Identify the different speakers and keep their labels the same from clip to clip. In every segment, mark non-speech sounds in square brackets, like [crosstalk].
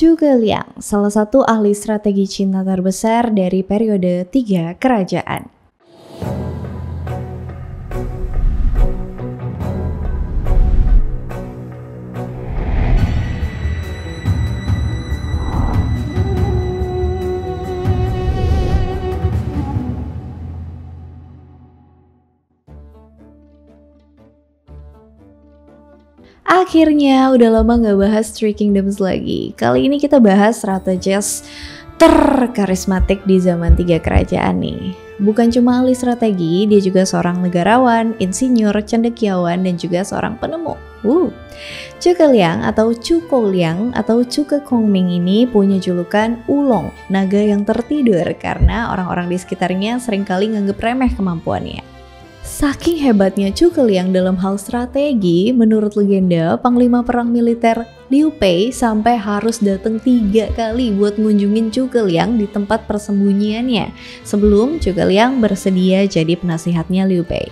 Speaker 1: Zhuge Liang, salah satu ahli strategi Cina terbesar dari periode tiga kerajaan. Akhirnya udah lama gak bahas Three Kingdoms lagi. Kali ini kita bahas Ratu Jess terkarismatik di zaman tiga kerajaan nih. Bukan cuma ahli strategi, dia juga seorang negarawan, insinyur, cendekiawan, dan juga seorang penemu. Uh. Cuke Liang atau Cuko Liang atau Cuke Kongming ini punya julukan Ulong, naga yang tertidur karena orang-orang di sekitarnya sering kali nganggep remeh kemampuannya. Saking hebatnya Liang dalam hal strategi, menurut legenda, panglima perang militer Liu Pei sampai harus datang tiga kali buat ngunjungin Liang di tempat persembunyiannya sebelum Liang bersedia jadi penasihatnya Liu Pei.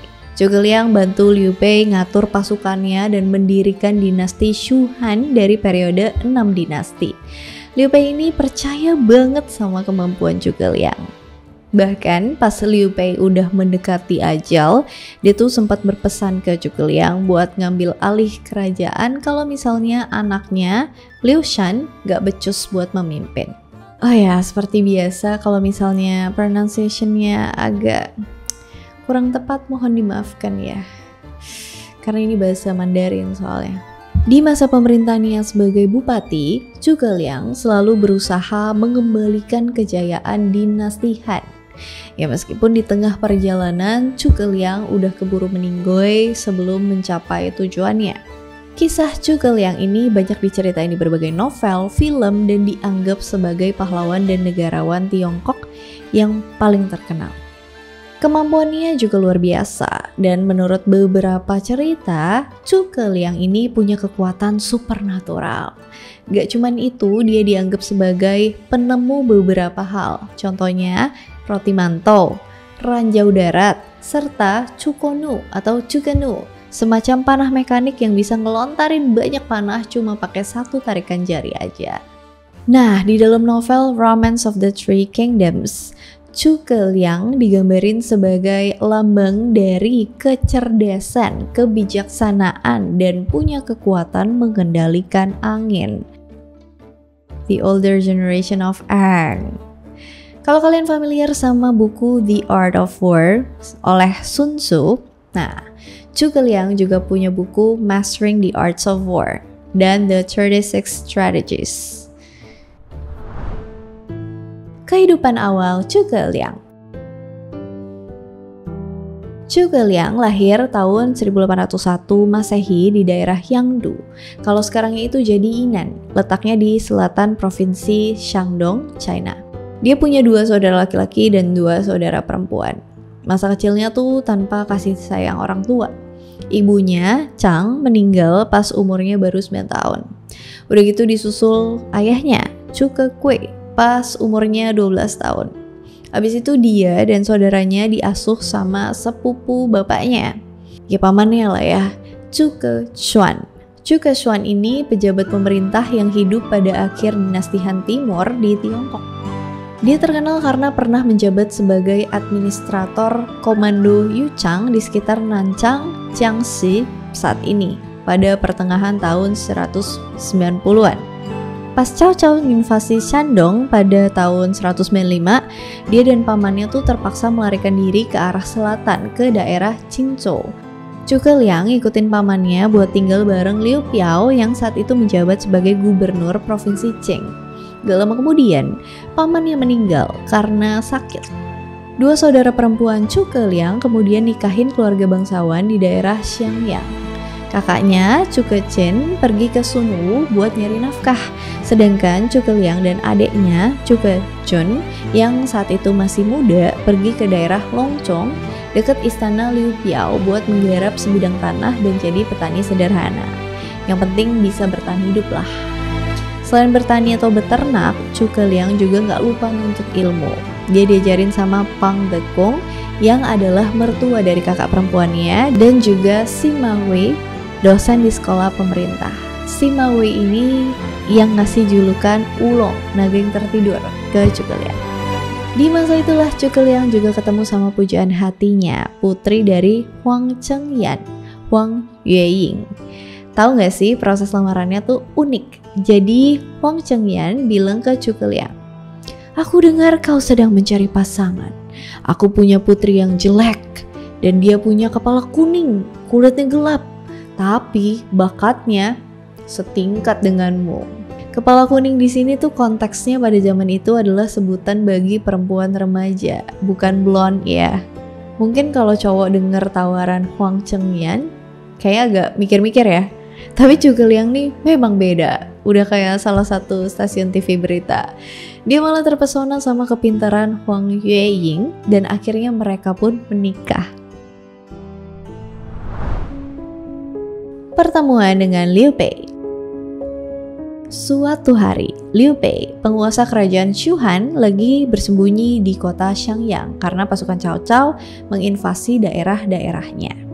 Speaker 1: Liang bantu Liu Pei ngatur pasukannya dan mendirikan dinasti Shu Han dari periode 6 dinasti. Liu Pei ini percaya banget sama kemampuan Liang. Bahkan pas Liu Pei udah mendekati ajal, dia tuh sempat berpesan ke Liang buat ngambil alih kerajaan kalau misalnya anaknya Liu Shan gak becus buat memimpin. Oh ya, seperti biasa kalau misalnya pronunciationnya agak kurang tepat mohon dimaafkan ya. Karena ini bahasa Mandarin soalnya. Di masa pemerintahannya sebagai bupati, Zhuge Liang selalu berusaha mengembalikan kejayaan dinasti Han Ya meskipun di tengah perjalanan Cuke Liang udah keburu meninggoy sebelum mencapai tujuannya. Kisah Cuke Liang ini banyak diceritain di berbagai novel, film, dan dianggap sebagai pahlawan dan negarawan Tiongkok yang paling terkenal. Kemampuannya juga luar biasa dan menurut beberapa cerita, Cuke Liang ini punya kekuatan supernatural. Gak cuman itu, dia dianggap sebagai penemu beberapa hal. Contohnya, roti manto, ranjau darat, serta cukonu atau cukenu, semacam panah mekanik yang bisa ngelontarin banyak panah cuma pakai satu tarikan jari aja. Nah, di dalam novel Romance of the Three Kingdoms, Cuke Liang digambarin sebagai lambang dari kecerdasan, kebijaksanaan, dan punya kekuatan mengendalikan angin. The older generation of Ang kalau kalian familiar sama buku The Art of War oleh Sun Tzu, nah, Zhuge Liang juga punya buku Mastering the Arts of War dan The 36 Strategies. Kehidupan awal Zhuge Liang Zhuge Liang lahir tahun 1801 Masehi di daerah Yangdu. Kalau sekarangnya itu jadi Inan, letaknya di selatan provinsi Shandong, China. Dia punya dua saudara laki-laki dan dua saudara perempuan. Masa kecilnya tuh tanpa kasih sayang orang tua. Ibunya, Chang, meninggal pas umurnya baru 9 tahun. Udah gitu disusul ayahnya, Chuke Kue, pas umurnya 12 tahun. Abis itu dia dan saudaranya diasuh sama sepupu bapaknya. Ya pamannya lah ya, Chuke Chuan. Chuke Chuan ini pejabat pemerintah yang hidup pada akhir dinasti Han Timur di Tiongkok. Dia terkenal karena pernah menjabat sebagai administrator Komando Yuchang di sekitar Nancang, Jiangxi saat ini pada pertengahan tahun 190-an. Pas Cao Cao invasi Shandong pada tahun 195, dia dan pamannya tuh terpaksa melarikan diri ke arah selatan ke daerah Qingzhou. Cuke Liang ikutin pamannya buat tinggal bareng Liu Piao yang saat itu menjabat sebagai gubernur provinsi Qing. Gak lama kemudian, pamannya meninggal karena sakit. Dua saudara perempuan Chu Liang kemudian nikahin keluarga bangsawan di daerah Xiangyang. Kakaknya Chu Chen pergi ke Sunu buat nyari nafkah, sedangkan Chu Liang dan adiknya Chu Chun yang saat itu masih muda pergi ke daerah Longchong dekat istana Liu Piao buat menggarap sebidang tanah dan jadi petani sederhana. Yang penting bisa bertahan hidup lah. Selain bertani atau beternak, Cuke Liang juga nggak lupa nuntut ilmu. Dia diajarin sama Pang Dekong yang adalah mertua dari kakak perempuannya dan juga Sima Wei, dosen di sekolah pemerintah. Sima Wei ini yang ngasih julukan Ulong, naga yang tertidur, ke Cukeliang. Di masa itulah Cukeliang juga ketemu sama pujaan hatinya, putri dari Huang Chengyan, Huang Yueying. Tahu nggak sih proses lamarannya tuh unik. Jadi Huang Chengyan bilang ke Cukeliang, Aku dengar kau sedang mencari pasangan. Aku punya putri yang jelek dan dia punya kepala kuning, kulitnya gelap, tapi bakatnya setingkat denganmu. Kepala kuning di sini tuh konteksnya pada zaman itu adalah sebutan bagi perempuan remaja, bukan blonde ya. Mungkin kalau cowok denger tawaran Huang Chengyan, kayak agak mikir-mikir ya. Tapi Liang nih memang beda, udah kayak salah satu stasiun TV berita. Dia malah terpesona sama kepintaran Huang Yueying dan akhirnya mereka pun menikah. Pertemuan dengan Liu Pei Suatu hari, Liu Pei, penguasa kerajaan Shuhan, lagi bersembunyi di kota Xiangyang karena pasukan Cao Cao menginvasi daerah-daerahnya.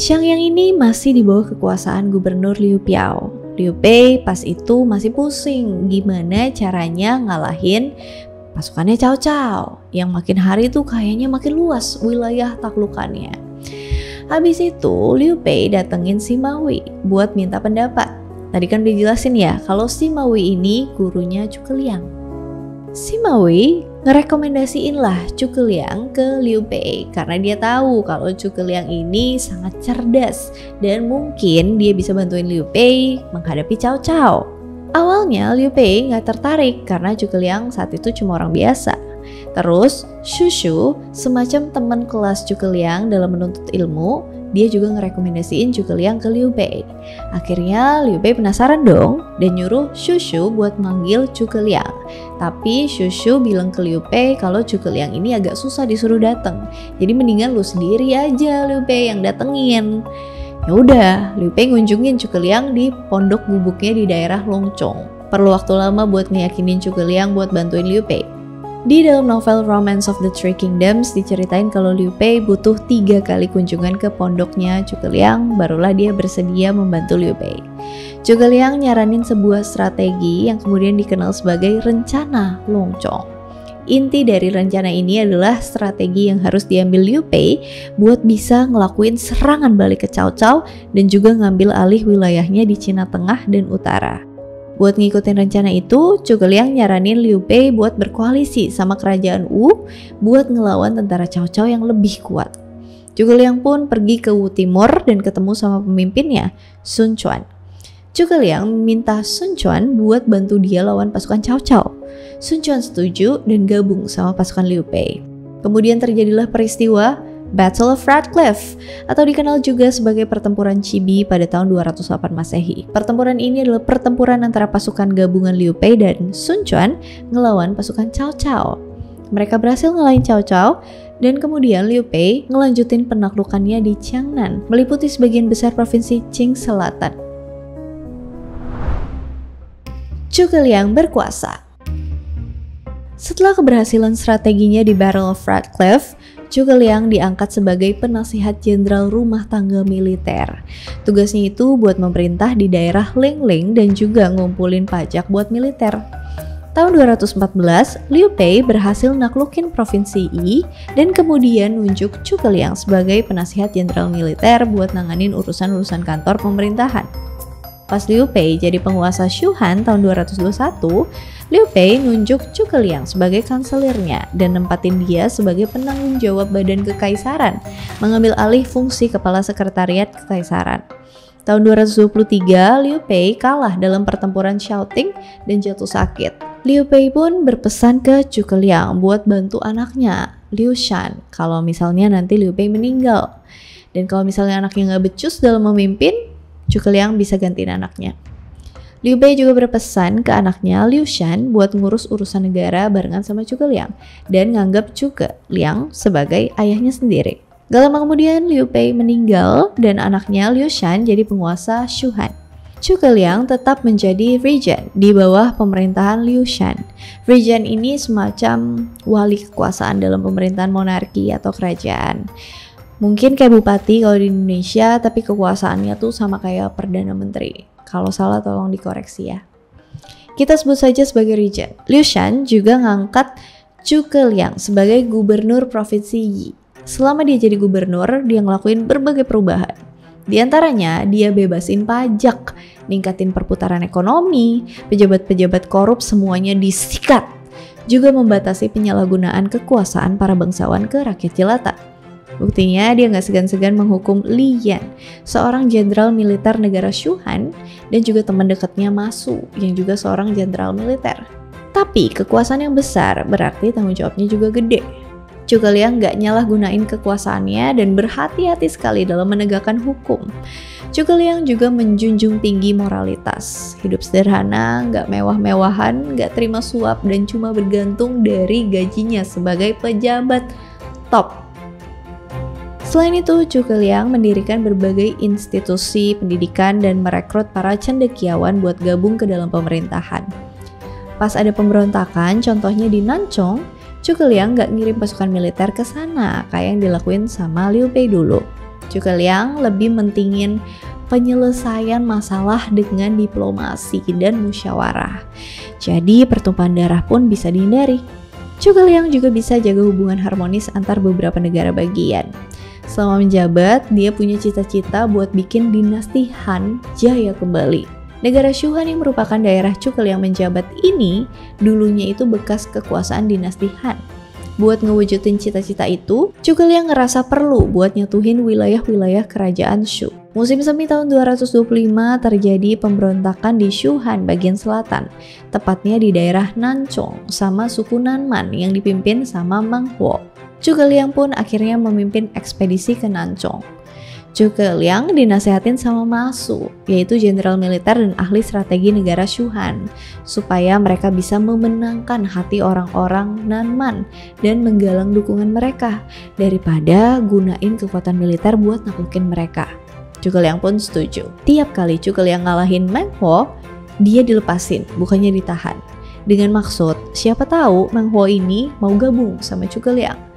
Speaker 1: Xiangyang ini masih di bawah kekuasaan gubernur Liu Piao. Liu Pei pas itu masih pusing gimana caranya ngalahin pasukannya Cao Cao yang makin hari tuh kayaknya makin luas wilayah taklukannya. Habis itu Liu Pei datengin si Maui buat minta pendapat. Tadi kan udah jelasin ya kalau si Maui ini gurunya Cukeliang. Si Maui ngerekomendasiin lah Cukeliang ke Liu Pei karena dia tahu kalau Cukeliang ini sangat cerdas dan mungkin dia bisa bantuin Liu Pei menghadapi Cao Cao. Awalnya Liu Pei nggak tertarik karena Cukeliang saat itu cuma orang biasa Terus, Shushu, semacam teman kelas Cukeliang dalam menuntut ilmu, dia juga ngerekomendasiin Cukeliang ke Liu Bei. Akhirnya Liu Bei penasaran dong dan nyuruh Shushu buat manggil Cukeliang. Tapi Shushu bilang ke Liu Bei kalau Cukeliang ini agak susah disuruh datang. Jadi mendingan lu sendiri aja Liu Bei yang datengin. Ya udah, Liu Bei ngunjungin Cukeliang di pondok gubuknya di daerah Longchong. Perlu waktu lama buat ngeyakinin Cukeliang buat bantuin Liu Bei. Di dalam novel Romance of the Three Kingdoms diceritain kalau Liu Pei butuh tiga kali kunjungan ke pondoknya Liang, barulah dia bersedia membantu Liu Pei. Liang nyaranin sebuah strategi yang kemudian dikenal sebagai rencana Longchong. Inti dari rencana ini adalah strategi yang harus diambil Liu Pei buat bisa ngelakuin serangan balik ke Cao Cao dan juga ngambil alih wilayahnya di Cina Tengah dan Utara. Buat ngikutin rencana itu, Liang nyaranin Liu Bei buat berkoalisi sama kerajaan Wu buat ngelawan tentara Cao Cao yang lebih kuat. Liang pun pergi ke Wu Timur dan ketemu sama pemimpinnya, Sun Quan. Liang minta Sun Quan buat bantu dia lawan pasukan Cao Cao. Sun Quan setuju dan gabung sama pasukan Liu Bei. Kemudian terjadilah peristiwa Battle of Radcliffe atau dikenal juga sebagai pertempuran Chibi pada tahun 208 Masehi. Pertempuran ini adalah pertempuran antara pasukan gabungan Liu Bei dan Sun Quan ngelawan pasukan Cao Cao. Mereka berhasil ngelain Cao Cao dan kemudian Liu Bei ngelanjutin penaklukannya di Jiangnan, meliputi sebagian besar provinsi Qing Selatan. Zhuge Liang berkuasa. Setelah keberhasilan strateginya di Battle of Radcliffe, Zhuge Liang diangkat sebagai penasihat jenderal rumah tangga militer. Tugasnya itu buat memerintah di daerah Lingling dan juga ngumpulin pajak buat militer. Tahun 214, Liu Pei berhasil naklukin provinsi Yi dan kemudian nunjuk Zhuge Liang sebagai penasihat jenderal militer buat nanganin urusan-urusan kantor pemerintahan. Pas Liu Pei jadi penguasa Shuhan tahun 221, Liu Pei nunjuk Zhuge Liang sebagai kanselirnya dan nempatin dia sebagai penanggung jawab badan kekaisaran, mengambil alih fungsi kepala sekretariat kekaisaran. Tahun 223, Liu Pei kalah dalam pertempuran Xiaoting dan jatuh sakit. Liu Pei pun berpesan ke Zhuge Liang buat bantu anaknya, Liu Shan, kalau misalnya nanti Liu Pei meninggal. Dan kalau misalnya anaknya nggak becus dalam memimpin, Liang bisa gantiin anaknya. Liu Bei juga berpesan ke anaknya Liu Shan buat ngurus urusan negara barengan sama Zhuge Liang dan nganggap Zhuge Liang sebagai ayahnya sendiri. Gak lama kemudian Liu Bei meninggal dan anaknya Liu Shan jadi penguasa Shuhan. Zhuge Liang tetap menjadi regent di bawah pemerintahan Liu Shan. Regent ini semacam wali kekuasaan dalam pemerintahan monarki atau kerajaan. Mungkin kayak bupati kalau di Indonesia, tapi kekuasaannya tuh sama kayak perdana menteri. Kalau salah tolong dikoreksi ya. Kita sebut saja sebagai Regent. Liu Shan juga ngangkat Chu Keliang sebagai gubernur provinsi Yi. Selama dia jadi gubernur, dia ngelakuin berbagai perubahan. Di antaranya, dia bebasin pajak, ningkatin perputaran ekonomi, pejabat-pejabat korup semuanya disikat, juga membatasi penyalahgunaan kekuasaan para bangsawan ke rakyat jelata. Buktinya dia nggak segan-segan menghukum Li Yan, seorang jenderal militer negara Shuhan dan juga teman dekatnya Masu yang juga seorang jenderal militer. Tapi kekuasaan yang besar berarti tanggung jawabnya juga gede. Zhuge Liang nggak nyalah gunain kekuasaannya dan berhati-hati sekali dalam menegakkan hukum. Zhuge Liang juga menjunjung tinggi moralitas. Hidup sederhana, nggak mewah-mewahan, nggak terima suap, dan cuma bergantung dari gajinya sebagai pejabat top Selain itu, Chu Liang mendirikan berbagai institusi pendidikan dan merekrut para cendekiawan buat gabung ke dalam pemerintahan. Pas ada pemberontakan, contohnya di Nanchong, Chu Liang gak ngirim pasukan militer ke sana kayak yang dilakuin sama Liu Bei dulu. Chu Liang lebih mentingin penyelesaian masalah dengan diplomasi dan musyawarah. Jadi pertumpahan darah pun bisa dihindari. Chu Liang juga bisa jaga hubungan harmonis antar beberapa negara bagian. Selama menjabat, dia punya cita-cita buat bikin dinasti Han jaya kembali. Negara Shuhan yang merupakan daerah Cukel yang menjabat ini dulunya itu bekas kekuasaan dinasti Han. Buat ngewujudin cita-cita itu, Cukel yang ngerasa perlu buat nyatuhin wilayah-wilayah kerajaan Shu. Musim semi tahun 225 terjadi pemberontakan di Shuhan bagian selatan, tepatnya di daerah Nanchong sama suku Nanman yang dipimpin sama Mang Huo. Zhuge Liang pun akhirnya memimpin ekspedisi ke Nanchong. Zhuge Liang dinasehatin sama Masu, yaitu jenderal militer dan ahli strategi negara Shuhan, supaya mereka bisa memenangkan hati orang-orang Nanman dan menggalang dukungan mereka daripada gunain kekuatan militer buat naklukin mereka. Zhuge Liang pun setuju. Tiap kali Zhuge Liang ngalahin Meng Huo, dia dilepasin, bukannya ditahan. Dengan maksud, siapa tahu Meng Huo ini mau gabung sama Zhuge Liang.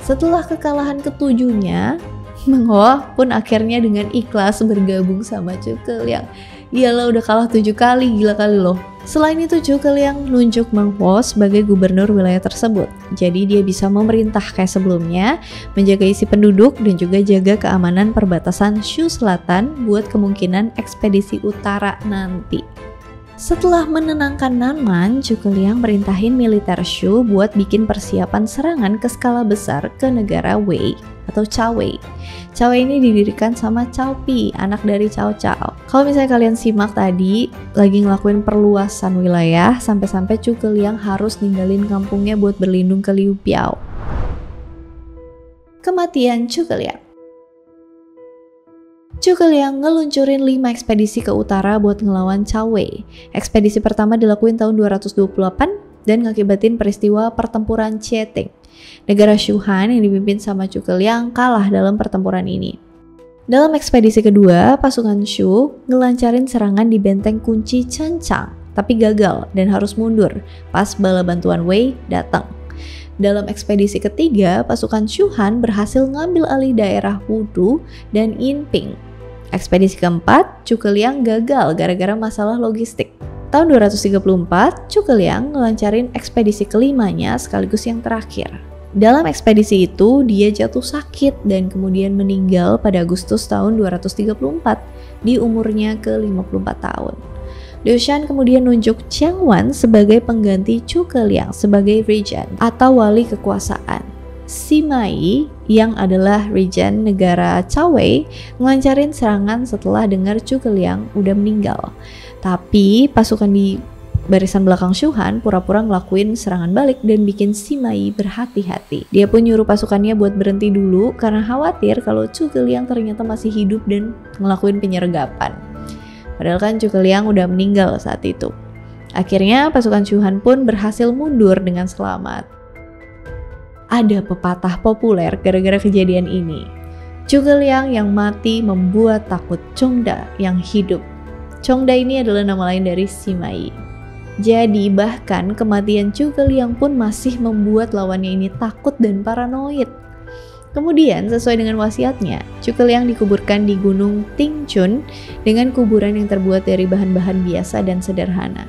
Speaker 1: Setelah kekalahan ketujuhnya, Meng Ho pun akhirnya dengan ikhlas bergabung sama Cukel yang iyalah udah kalah tujuh kali, gila kali loh. Selain itu Cukel yang nunjuk Meng Ho sebagai gubernur wilayah tersebut. Jadi dia bisa memerintah kayak sebelumnya, menjaga isi penduduk dan juga jaga keamanan perbatasan Shu Selatan buat kemungkinan ekspedisi utara nanti. Setelah menenangkan Nanman, Liang merintahin militer Shu buat bikin persiapan serangan ke skala besar ke negara Wei atau Cao Wei. Cao Wei ini didirikan sama Cao Pi, anak dari Cao Cao. Kalau misalnya kalian simak tadi, lagi ngelakuin perluasan wilayah, sampai-sampai Liang harus ninggalin kampungnya buat berlindung ke Liu Biao. Kematian Liang Zhuge ngeluncurin 5 ekspedisi ke utara buat ngelawan Cao Wei. Ekspedisi pertama dilakuin tahun 228 dan ngakibatin peristiwa pertempuran Chieteng. Negara Shuhan yang dipimpin sama Zhuge Liang kalah dalam pertempuran ini. Dalam ekspedisi kedua, pasukan Shu ngelancarin serangan di benteng kunci Changchang, tapi gagal dan harus mundur pas bala bantuan Wei datang. Dalam ekspedisi ketiga, pasukan Shuhan berhasil ngambil alih daerah Wudu dan Yinping Ekspedisi keempat, Liang gagal gara-gara masalah logistik. Tahun 234, Liang ngelancarin ekspedisi kelimanya sekaligus yang terakhir. Dalam ekspedisi itu, dia jatuh sakit dan kemudian meninggal pada Agustus tahun 234 di umurnya ke-54 tahun. Liu Shan kemudian nunjuk Chiang Wan sebagai pengganti Liang sebagai regent atau wali kekuasaan. Simai yang adalah regent negara Wei ngelancarin serangan setelah dengar Chu Liang udah meninggal. Tapi pasukan di barisan belakang Shuhan pura-pura ngelakuin serangan balik dan bikin Simai berhati-hati. Dia pun nyuruh pasukannya buat berhenti dulu karena khawatir kalau Chu Liang ternyata masih hidup dan ngelakuin penyergapan. Padahal kan Chu Liang udah meninggal saat itu. Akhirnya pasukan Shuhan pun berhasil mundur dengan selamat ada pepatah populer gara-gara kejadian ini. Liang yang mati membuat takut Chongda yang hidup. Chongda ini adalah nama lain dari Simai. Jadi bahkan kematian Zhuge Liang pun masih membuat lawannya ini takut dan paranoid. Kemudian sesuai dengan wasiatnya, Zhuge Liang dikuburkan di Gunung Tingchun dengan kuburan yang terbuat dari bahan-bahan biasa dan sederhana.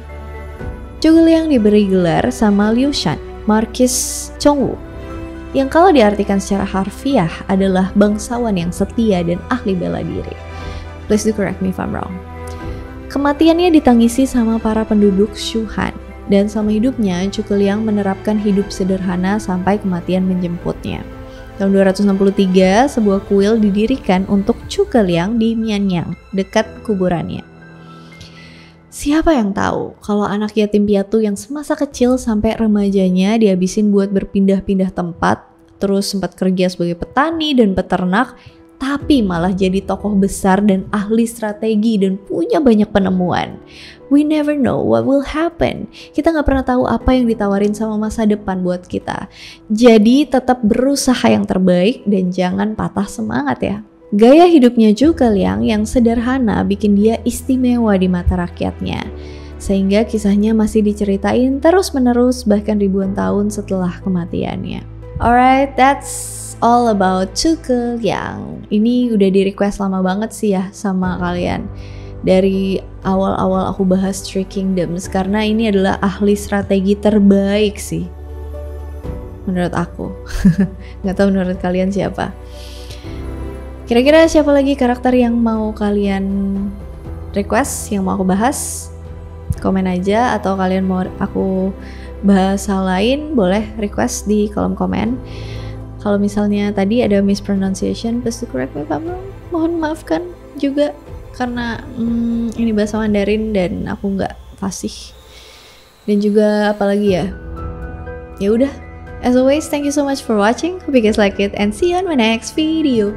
Speaker 1: Zhuge Liang diberi gelar sama Liu Shan, Markis Chongwu, yang kalau diartikan secara harfiah adalah bangsawan yang setia dan ahli bela diri. Please do correct me if I'm wrong. Kematiannya ditangisi sama para penduduk Shuhan, dan sama hidupnya Zhuge Liang menerapkan hidup sederhana sampai kematian menjemputnya. Tahun 263, sebuah kuil didirikan untuk Zhuge Liang di Mianyang, dekat kuburannya. Siapa yang tahu kalau anak yatim piatu yang semasa kecil sampai remajanya dihabisin buat berpindah-pindah tempat, terus sempat kerja sebagai petani dan peternak, tapi malah jadi tokoh besar dan ahli strategi dan punya banyak penemuan. We never know what will happen. Kita nggak pernah tahu apa yang ditawarin sama masa depan buat kita. Jadi tetap berusaha yang terbaik dan jangan patah semangat ya. Gaya hidupnya juga Liang yang sederhana bikin dia istimewa di mata rakyatnya. Sehingga kisahnya masih diceritain terus-menerus bahkan ribuan tahun setelah kematiannya. Alright, that's all about Zhuge Liang. Ini udah di request lama banget sih ya sama kalian. Dari awal-awal aku bahas Three Kingdoms karena ini adalah ahli strategi terbaik sih. Menurut aku. [laughs] Nggak tahu menurut kalian siapa. Kira-kira siapa lagi karakter yang mau kalian request, yang mau aku bahas? Komen aja atau kalian mau aku bahas hal lain, boleh request di kolom komen. Kalau misalnya tadi ada mispronunciation, please correct me, Pak Mohon maafkan juga karena hmm, ini bahasa Mandarin dan aku nggak fasih. Dan juga apalagi ya? Ya udah. As always, thank you so much for watching. Hope you guys like it and see you on my next video.